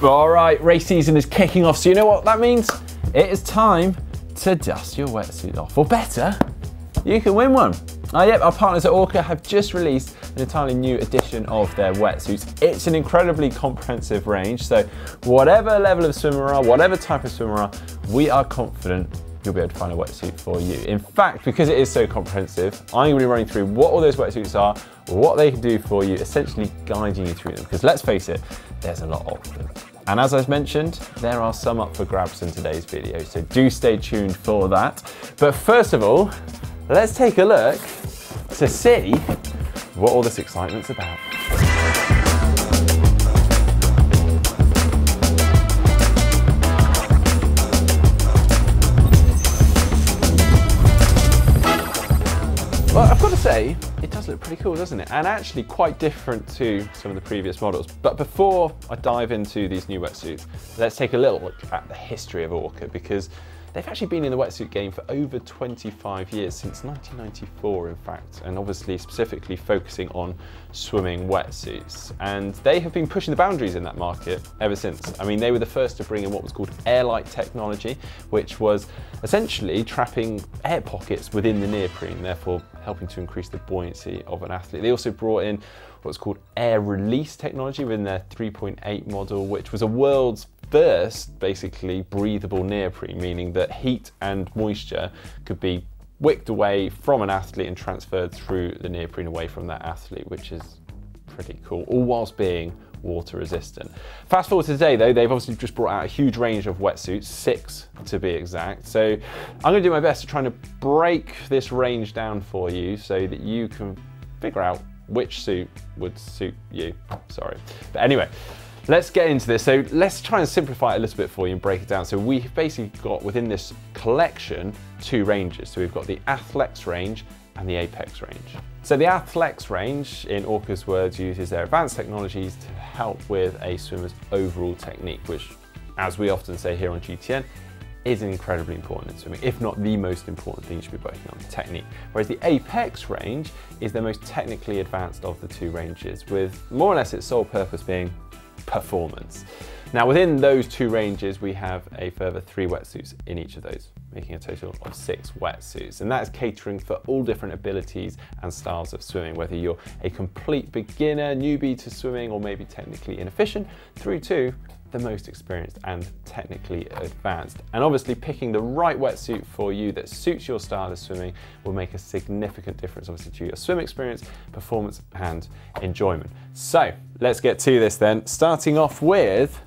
All right, race season is kicking off, so you know what that means? It is time to dust your wetsuit off. Or better, you can win one. Uh, yep, our partners at Orca have just released an entirely new edition of their wetsuits. It's an incredibly comprehensive range, so whatever level of swimmer are, whatever type of swimmer are, we are confident you'll be able to find a wetsuit for you. In fact, because it is so comprehensive, I'm going to be running through what all those wetsuits are, what they can do for you, essentially guiding you through them. Because let's face it, there's a lot of them. And as I've mentioned, there are some up for grabs in today's video, so do stay tuned for that. But first of all, let's take a look to see what all this excitement's about. Well, I've got to say, it does look pretty cool, doesn't it? And actually quite different to some of the previous models. But before I dive into these new wetsuits, let's take a little look at the history of Orca because They've actually been in the wetsuit game for over 25 years, since 1994 in fact, and obviously specifically focusing on swimming wetsuits. And they have been pushing the boundaries in that market ever since. I mean, they were the first to bring in what was called airlight technology, which was essentially trapping air pockets within the neoprene, therefore helping to increase the buoyancy of an athlete. They also brought in what's called air release technology within their 3.8 model, which was a world's first basically breathable neoprene, meaning that heat and moisture could be wicked away from an athlete and transferred through the neoprene away from that athlete, which is pretty cool, all whilst being water resistant. Fast forward to today though, they've obviously just brought out a huge range of wetsuits, six to be exact. So I'm gonna do my best to try to break this range down for you so that you can figure out which suit would suit you, sorry. But anyway, Let's get into this. So let's try and simplify it a little bit for you and break it down. So we've basically got within this collection two ranges. So we've got the Athlex range and the Apex range. So the Athlex range, in Orca's words, uses their advanced technologies to help with a swimmer's overall technique, which, as we often say here on GTN, is incredibly important in swimming, if not the most important thing you should be working on, technique. Whereas the Apex range is the most technically advanced of the two ranges, with more or less its sole purpose being performance. Now within those two ranges, we have a further three wetsuits in each of those, making a total of six wetsuits. And that is catering for all different abilities and styles of swimming, whether you're a complete beginner, newbie to swimming, or maybe technically inefficient, through to the most experienced and technically advanced. And obviously picking the right wetsuit for you that suits your style of swimming will make a significant difference obviously to your swim experience, performance and enjoyment. So let's get to this then, starting off with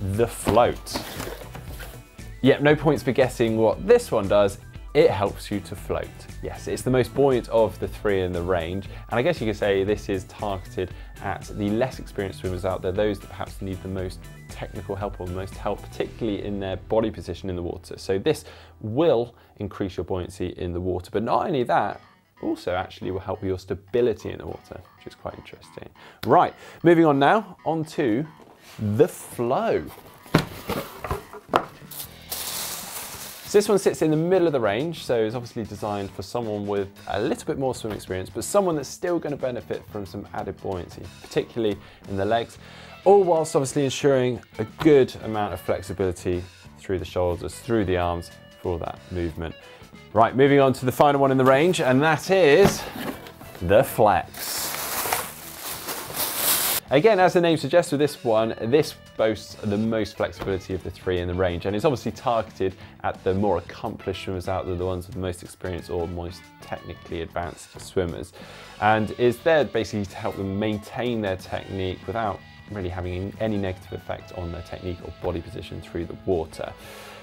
the float. Yep, no points for guessing what this one does it helps you to float. Yes, it's the most buoyant of the three in the range, and I guess you could say this is targeted at the less experienced swimmers out there, those that perhaps need the most technical help or the most help, particularly in their body position in the water. So this will increase your buoyancy in the water, but not only that, also actually will help with your stability in the water, which is quite interesting. Right, moving on now, on to the flow. So this one sits in the middle of the range, so it's obviously designed for someone with a little bit more swim experience, but someone that's still going to benefit from some added buoyancy, particularly in the legs, all whilst obviously ensuring a good amount of flexibility through the shoulders, through the arms for all that movement. Right, moving on to the final one in the range, and that is the Flex. Again, as the name suggests with this one, this boasts the most flexibility of the three in the range, and it's obviously targeted at the more accomplished swimmers out there, the ones with the most experience or most technically advanced swimmers, and is there basically to help them maintain their technique without really having any negative effect on their technique or body position through the water.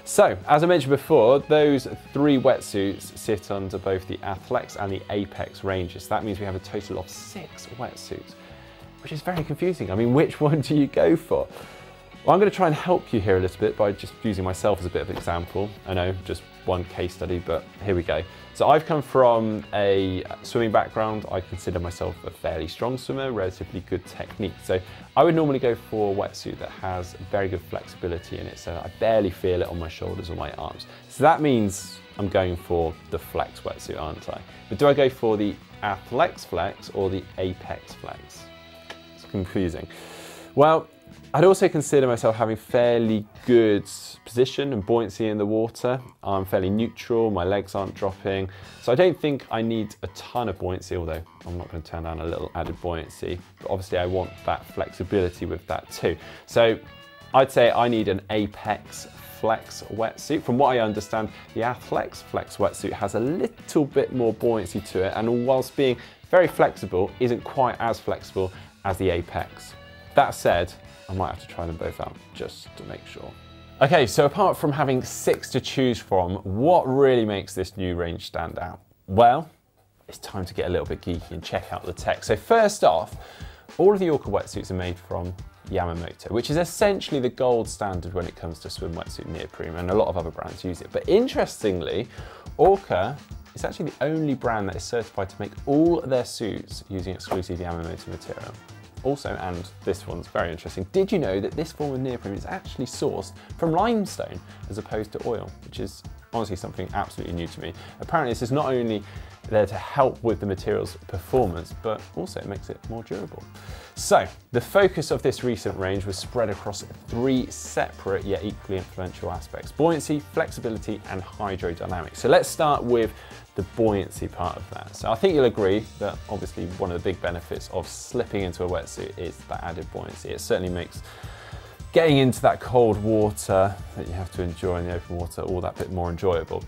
So, as I mentioned before, those three wetsuits sit under both the Athlex and the Apex ranges. That means we have a total of six wetsuits which is very confusing. I mean, which one do you go for? Well, I'm going to try and help you here a little bit by just using myself as a bit of an example. I know, just one case study, but here we go. So I've come from a swimming background. I consider myself a fairly strong swimmer, relatively good technique. So I would normally go for a wetsuit that has very good flexibility in it, so I barely feel it on my shoulders or my arms. So that means I'm going for the Flex wetsuit, aren't I? But do I go for the Athlex Flex or the Apex Flex? Confusing. Well, I'd also consider myself having fairly good position and buoyancy in the water. I'm fairly neutral, my legs aren't dropping. So I don't think I need a ton of buoyancy, although I'm not gonna turn down a little added buoyancy. But obviously I want that flexibility with that too. So I'd say I need an Apex Flex wetsuit. From what I understand, the Athlex Flex wetsuit has a little bit more buoyancy to it and whilst being very flexible, isn't quite as flexible as the Apex. That said, I might have to try them both out just to make sure. Okay, so apart from having six to choose from, what really makes this new range stand out? Well, it's time to get a little bit geeky and check out the tech. So first off, all of the Orca wetsuits are made from Yamamoto, which is essentially the gold standard when it comes to swim wetsuit neoprene, and a lot of other brands use it. But interestingly, Orca is actually the only brand that is certified to make all their suits using exclusive Yamamoto material. Also, and this one's very interesting, did you know that this form of neoprene is actually sourced from limestone as opposed to oil, which is honestly something absolutely new to me. Apparently this is not only there to help with the material's performance, but also it makes it more durable. So, the focus of this recent range was spread across three separate yet equally influential aspects, buoyancy, flexibility, and hydrodynamics. So let's start with the buoyancy part of that. So I think you'll agree that obviously one of the big benefits of slipping into a wetsuit is that added buoyancy. It certainly makes getting into that cold water that you have to enjoy in the open water all that bit more enjoyable.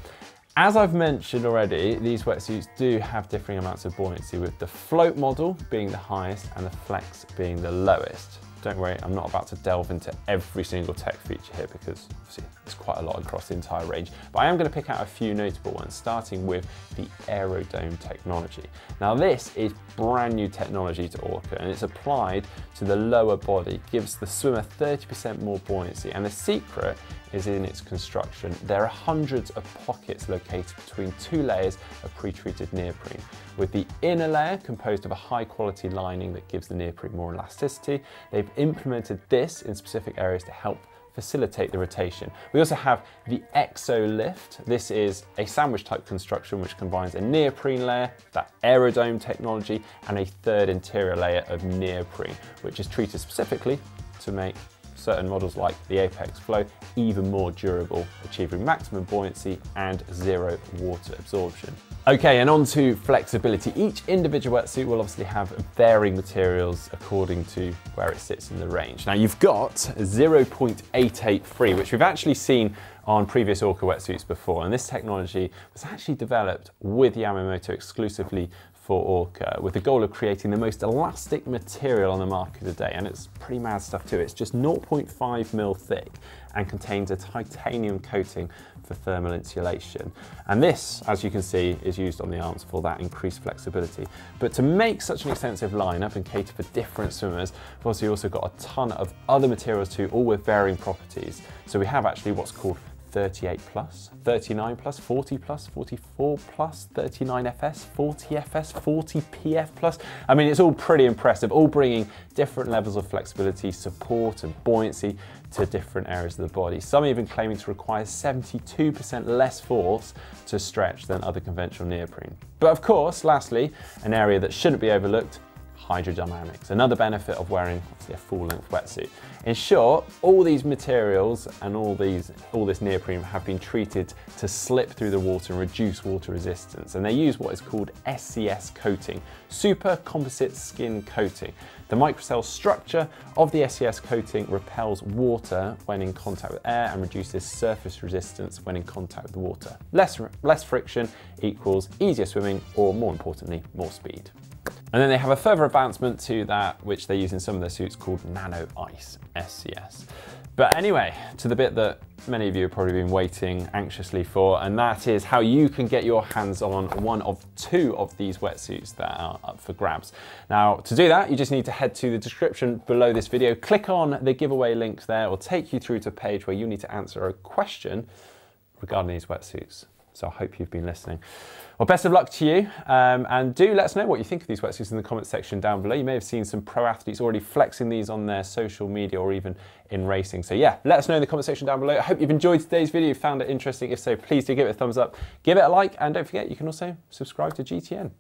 As I've mentioned already, these wetsuits do have differing amounts of buoyancy with the float model being the highest and the flex being the lowest. Don't worry, I'm not about to delve into every single tech feature here because obviously there's quite a lot across the entire range, but I am going to pick out a few notable ones, starting with the Aerodome technology. Now this is brand new technology to Orca and it's applied to the lower body, gives the swimmer 30% more buoyancy and the secret is in its construction. There are hundreds of pockets located between two layers of pre-treated neoprene, with the inner layer composed of a high quality lining that gives the neoprene more elasticity. They've implemented this in specific areas to help facilitate the rotation. We also have the ExoLift. This is a sandwich type construction which combines a neoprene layer, that aerodome technology, and a third interior layer of neoprene, which is treated specifically to make certain models like the Apex Flow even more durable, achieving maximum buoyancy and zero water absorption. Okay, and on to flexibility. Each individual wetsuit will obviously have varying materials according to where it sits in the range. Now you've got 0.883, which we've actually seen on previous Orca wetsuits before, and this technology was actually developed with Yamamoto exclusively for Orca with the goal of creating the most elastic material on the market today. And it's pretty mad stuff too. It's just 0.5 mil thick and contains a titanium coating for thermal insulation. And this, as you can see, is used on the arms for that increased flexibility. But to make such an extensive lineup and cater for different swimmers, we've also also got a ton of other materials too, all with varying properties. So we have actually what's called 38 plus, 39 plus, 40 plus, 44 plus, 39 FS, 40 FS, 40 PF plus. I mean, it's all pretty impressive, all bringing different levels of flexibility, support and buoyancy to different areas of the body. Some even claiming to require 72% less force to stretch than other conventional neoprene. But of course, lastly, an area that shouldn't be overlooked, hydrodynamics, another benefit of wearing a full-length wetsuit. In short, all these materials and all, these, all this neoprene have been treated to slip through the water and reduce water resistance, and they use what is called SCS coating, super composite skin coating. The microcell structure of the SCS coating repels water when in contact with air and reduces surface resistance when in contact with water. Less, less friction equals easier swimming or more importantly, more speed. And then they have a further advancement to that, which they use in some of their suits called Nano Ice, SCS. But anyway, to the bit that many of you have probably been waiting anxiously for, and that is how you can get your hands on one of two of these wetsuits that are up for grabs. Now, to do that, you just need to head to the description below this video, click on the giveaway links there, or take you through to a page where you need to answer a question regarding these wetsuits. So I hope you've been listening. Well, best of luck to you. Um, and do let us know what you think of these wetsuits in the comment section down below. You may have seen some pro athletes already flexing these on their social media or even in racing. So yeah, let us know in the comment section down below. I hope you've enjoyed today's video, found it interesting. If so, please do give it a thumbs up, give it a like, and don't forget, you can also subscribe to GTN.